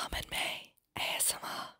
Tom and May ASMR.